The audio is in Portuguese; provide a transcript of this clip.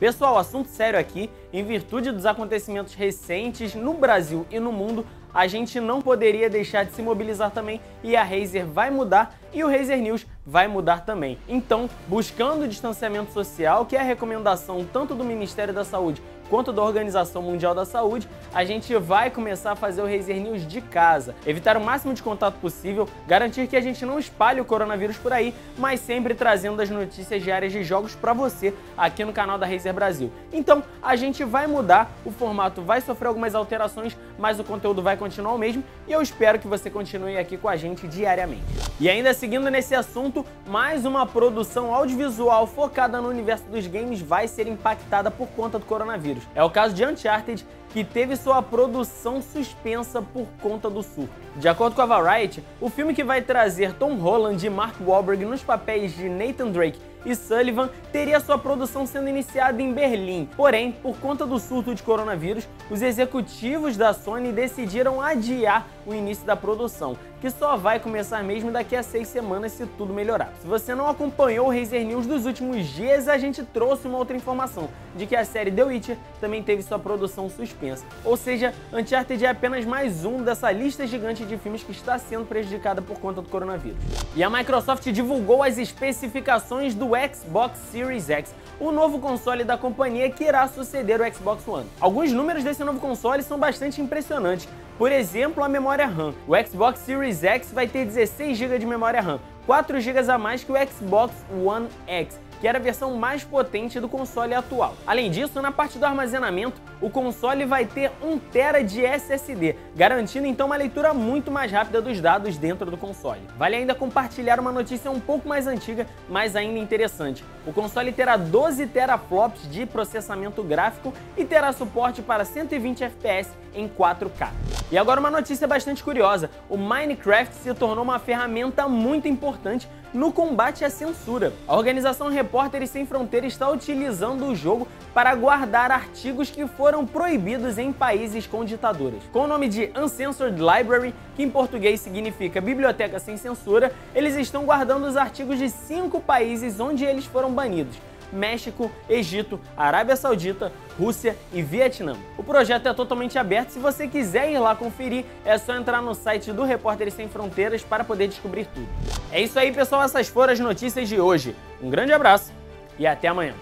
Pessoal, assunto sério aqui, em virtude dos acontecimentos recentes no Brasil e no mundo, a gente não poderia deixar de se mobilizar também e a Razer vai mudar e o Razer News vai mudar também. Então, buscando o distanciamento social, que é a recomendação tanto do Ministério da Saúde quanto da Organização Mundial da Saúde, a gente vai começar a fazer o Razer News de casa, evitar o máximo de contato possível, garantir que a gente não espalhe o coronavírus por aí, mas sempre trazendo as notícias diárias de jogos para você aqui no canal da Razer Brasil. Então, a gente vai mudar, o formato vai sofrer algumas alterações, mas o conteúdo vai continuar o mesmo e eu espero que você continue aqui com a gente diariamente. E ainda seguindo nesse assunto, mais uma produção audiovisual focada no universo dos games vai ser impactada por conta do coronavírus. É o caso de Uncharted, que teve sua produção suspensa por conta do surto. De acordo com a Variety, o filme que vai trazer Tom Holland e Mark Wahlberg nos papéis de Nathan Drake e Sullivan teria sua produção sendo iniciada em Berlim. Porém, por conta do surto de coronavírus, os executivos da Sony decidiram adiar o início da produção, que só vai começar mesmo daqui a seis semanas se tudo melhorar. Se você não acompanhou o Razer News dos últimos dias, a gente trouxe uma outra informação, de que a série The Witcher também teve sua produção suspensa. Ou seja, Uncharted é apenas mais um dessa lista gigante de filmes que está sendo prejudicada por conta do coronavírus. E a Microsoft divulgou as especificações do Xbox Series X, o novo console da companhia que irá suceder o Xbox One. Alguns números desse novo console são bastante impressionantes. Por exemplo, a memória RAM. O Xbox Series X vai ter 16 GB de memória RAM, 4 GB a mais que o Xbox One X que era a versão mais potente do console atual. Além disso, na parte do armazenamento, o console vai ter 1 TB de SSD, garantindo então uma leitura muito mais rápida dos dados dentro do console. Vale ainda compartilhar uma notícia um pouco mais antiga, mas ainda interessante. O console terá 12 teraflops de processamento gráfico e terá suporte para 120 FPS em 4K. E agora uma notícia bastante curiosa, o Minecraft se tornou uma ferramenta muito importante no combate à censura. A organização Repórteres Sem Fronteiras está utilizando o jogo para guardar artigos que foram proibidos em países com ditaduras. Com o nome de Uncensored Library, que em português significa Biblioteca Sem Censura, eles estão guardando os artigos de cinco países onde eles foram banidos. México, Egito, Arábia Saudita, Rússia e Vietnã. O projeto é totalmente aberto, se você quiser ir lá conferir, é só entrar no site do Repórteres Sem Fronteiras para poder descobrir tudo. É isso aí, pessoal, essas foram as notícias de hoje. Um grande abraço e até amanhã.